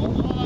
Oh,